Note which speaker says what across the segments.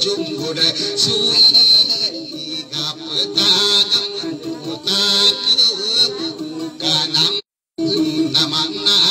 Speaker 1: chung hồ đề. Suy gặp ta năm ta cứ ca năm nam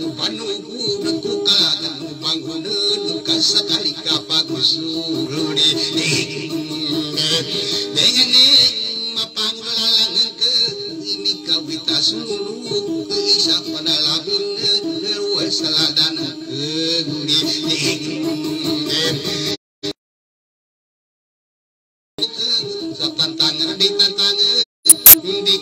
Speaker 1: nu banu guru ku kalaga nu bangunu nu kasakali ka pagusuri dengene mapanglalang ke ini kawita sunulu ke isa pada labin nerwa saladan ke guri Sapan tangan di tantangan di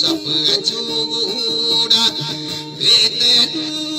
Speaker 1: ಸಪಚೂಡ ಬೇತನು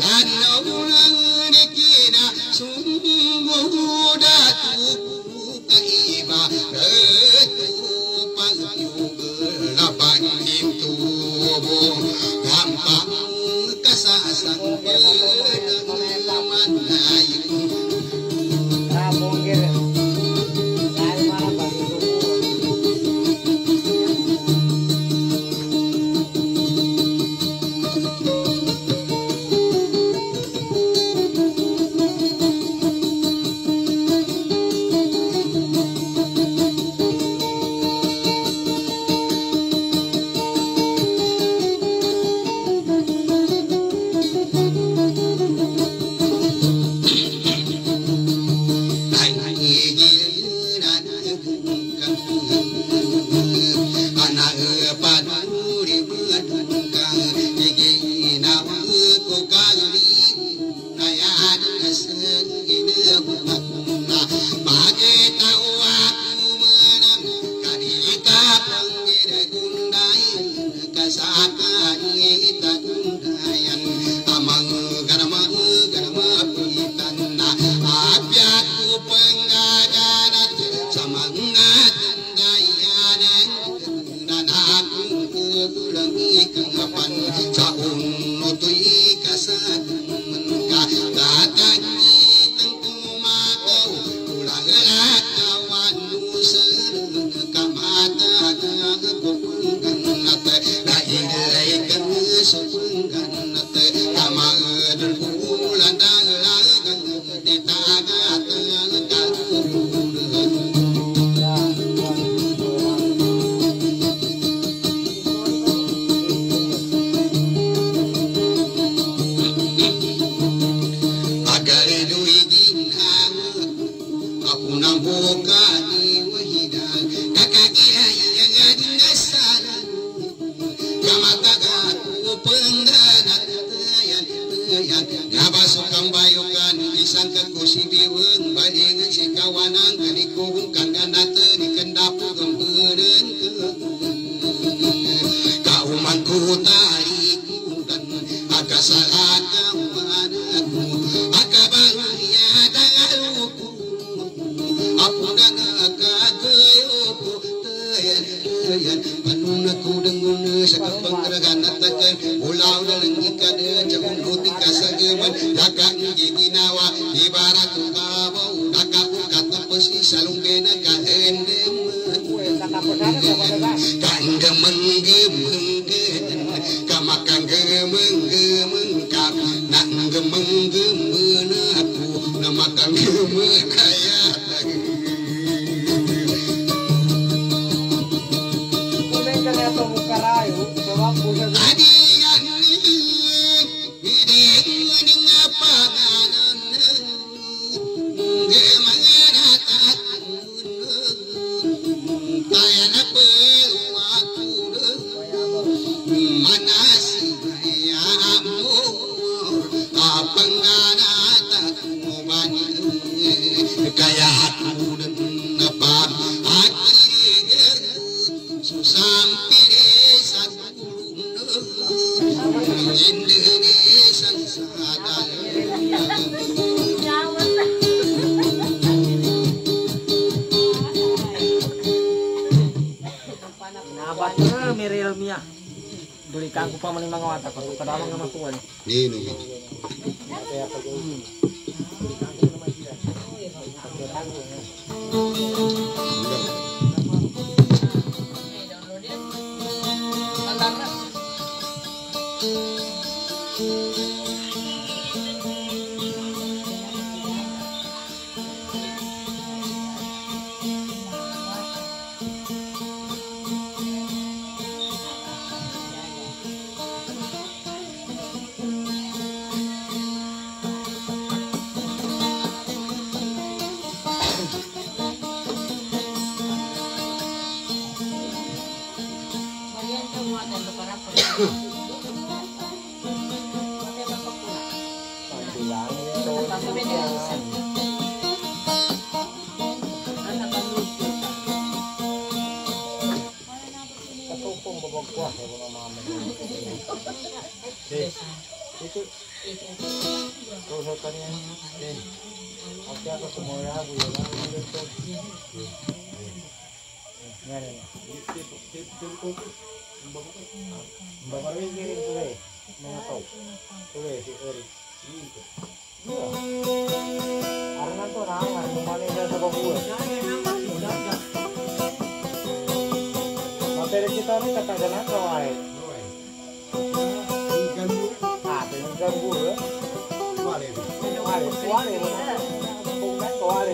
Speaker 1: I know Ula
Speaker 2: mga mata ko. Kadamang nga makuha. Ano?
Speaker 1: Hindi, hindi.
Speaker 2: Hmm.
Speaker 3: quá đi
Speaker 2: không cắt quá đi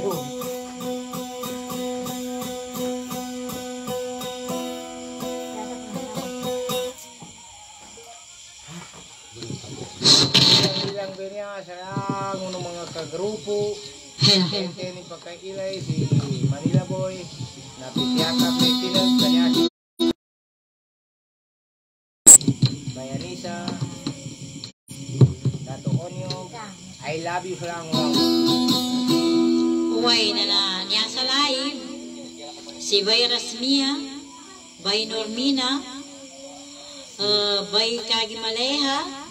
Speaker 2: Bilang-bilang sila ng mga kagrupo,
Speaker 4: hindi
Speaker 2: ni pagkailay si love you lang
Speaker 4: uway na na niya sa si Bay Rasmia Bay Normina uh, Bay Kagimaleha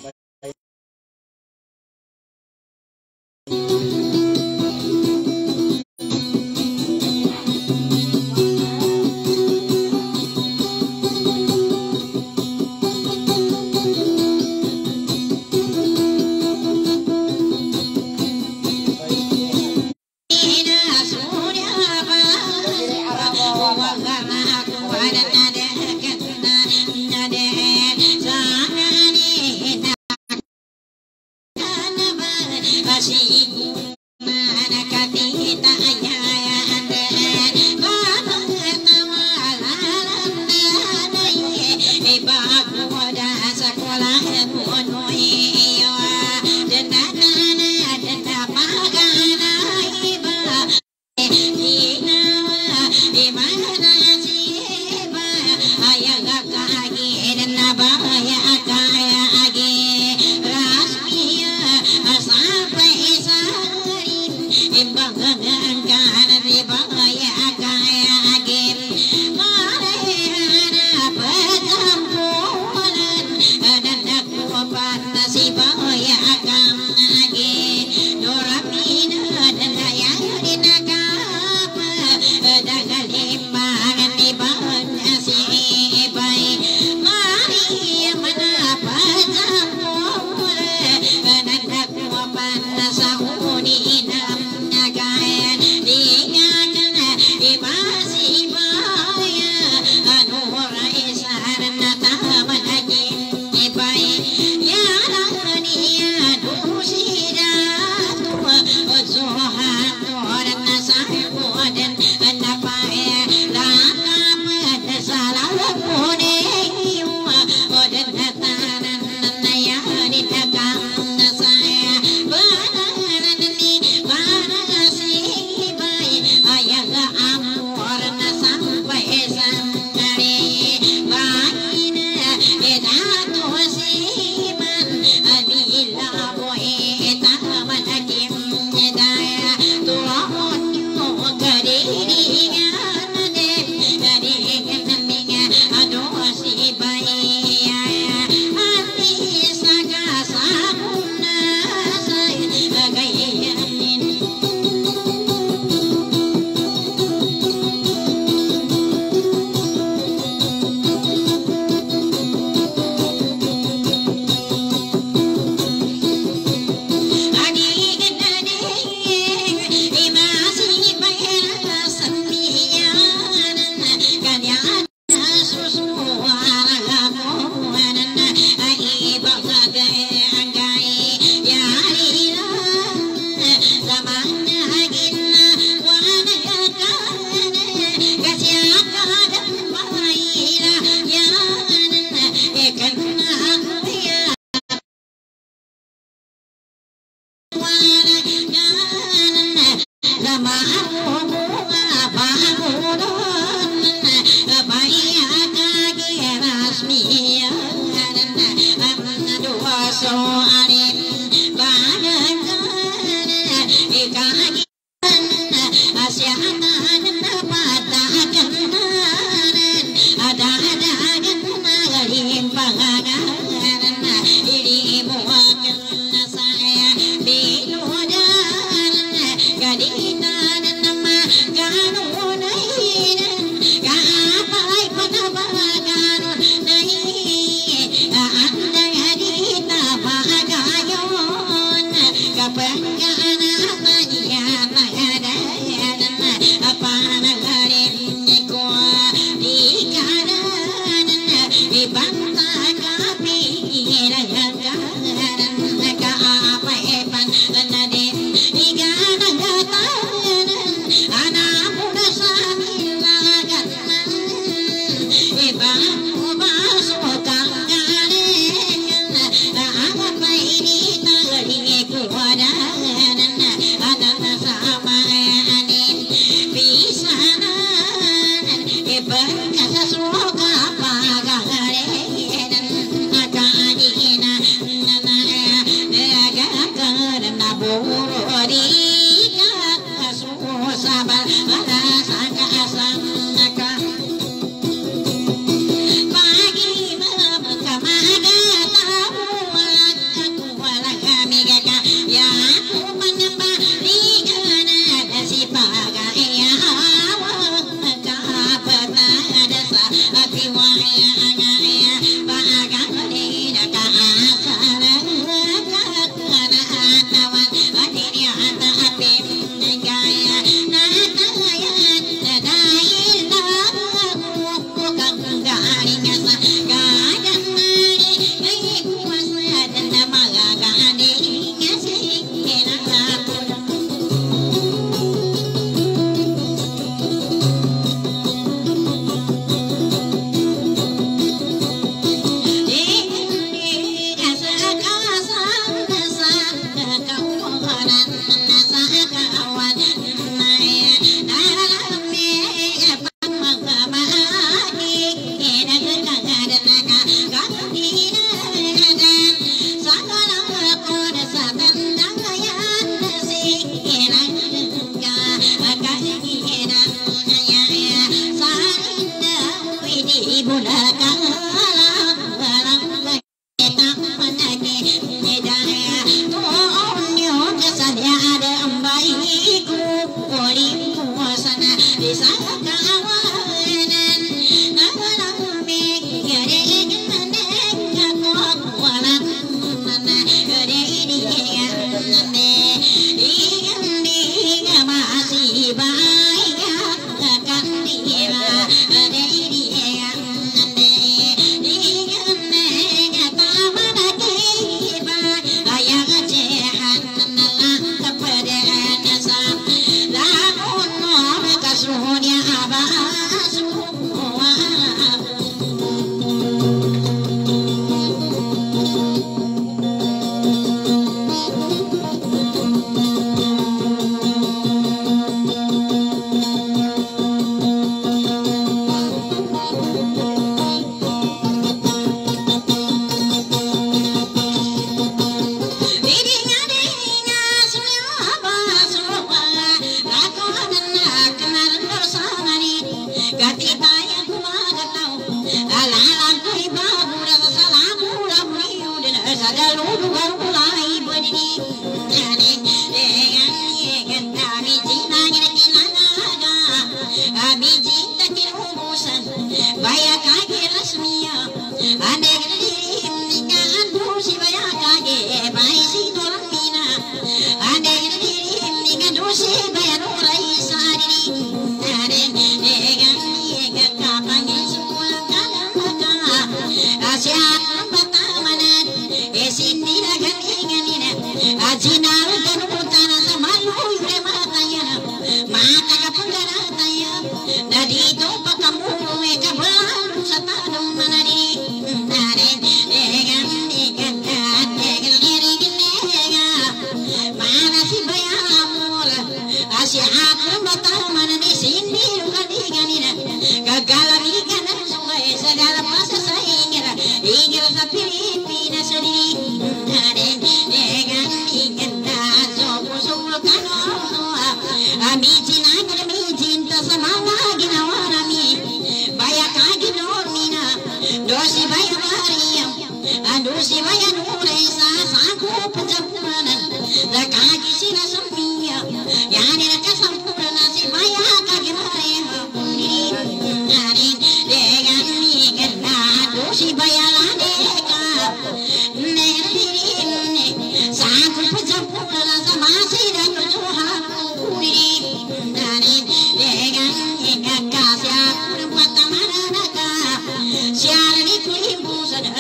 Speaker 4: 家第八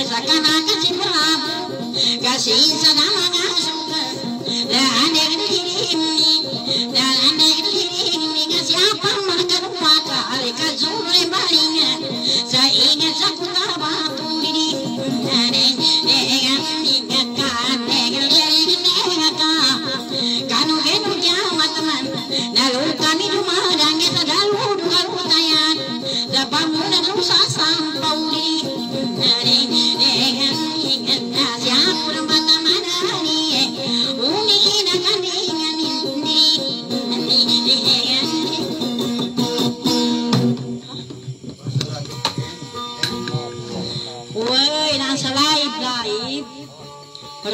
Speaker 4: jacaracas de pulava, gacinha da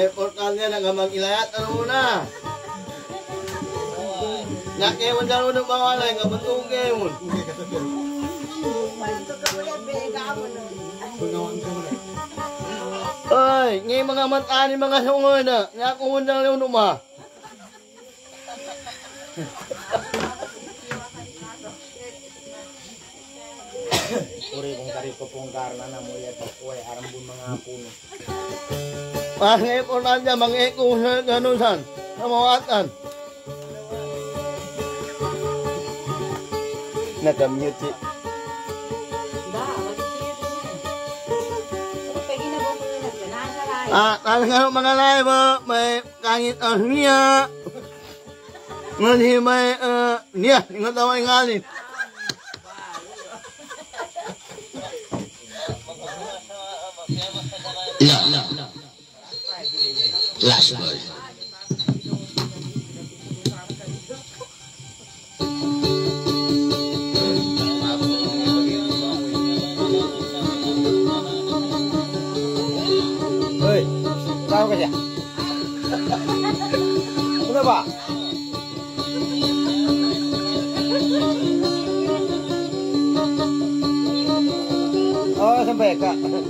Speaker 5: Airport kanya nga mag-ilayat ano muna. Nakaya mo dyan unang mawalay nga batugay mo. Ay, ngay mga matani mga sungoy na. Kung undang leon ma.
Speaker 2: Uri kong kari ko pong karna na mo ay arambun mga puno.
Speaker 5: Pangipon niya mangikusan ganusan sa mawatan. Nakamute. Ah, talaga mga live, may kahit ang niya. Ngunit may, uh, niya, ingat daw ay đi.
Speaker 6: raspberry.
Speaker 2: Hey, tahu kerja? Kenapa? Oh, sampai kak.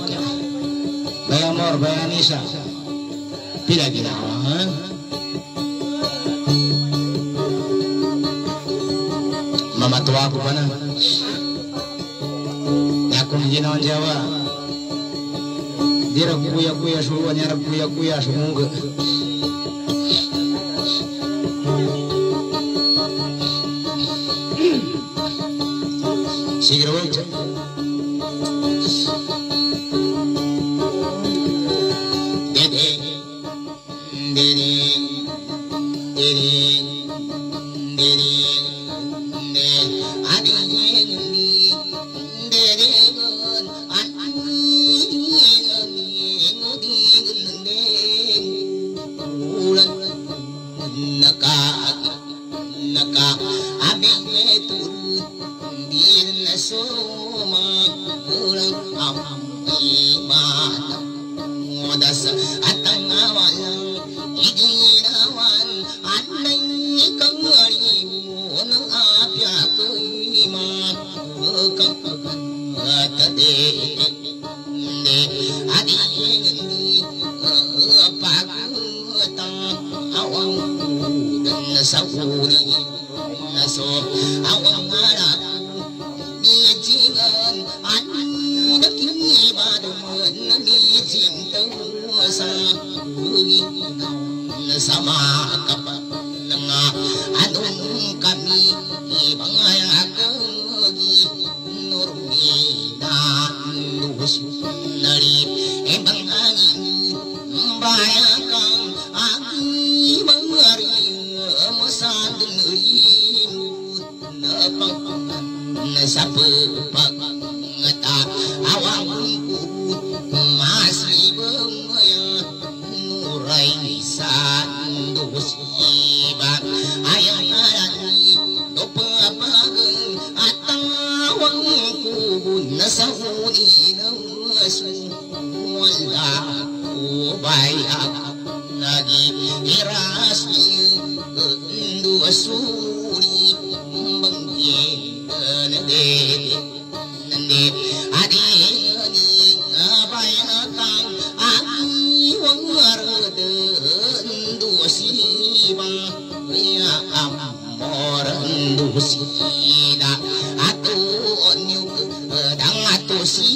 Speaker 1: Mekah Bayamor Bayanisa tidak dinawa Mama tua aku mana? Ya, aku jinawan Jawa. Dira kuya kuya suwa nyara kuya kuya semua. Sigra wajah
Speaker 6: Oh.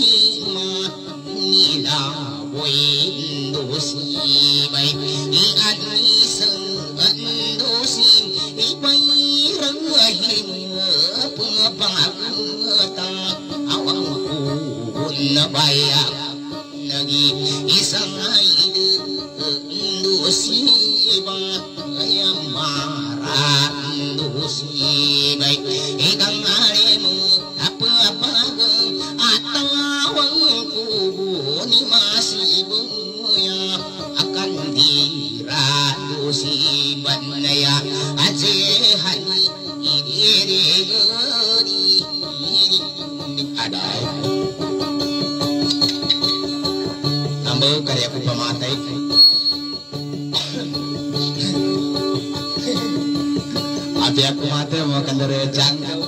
Speaker 6: ni la boi do si bai ni ani aku mati
Speaker 1: mau kendere jangkau.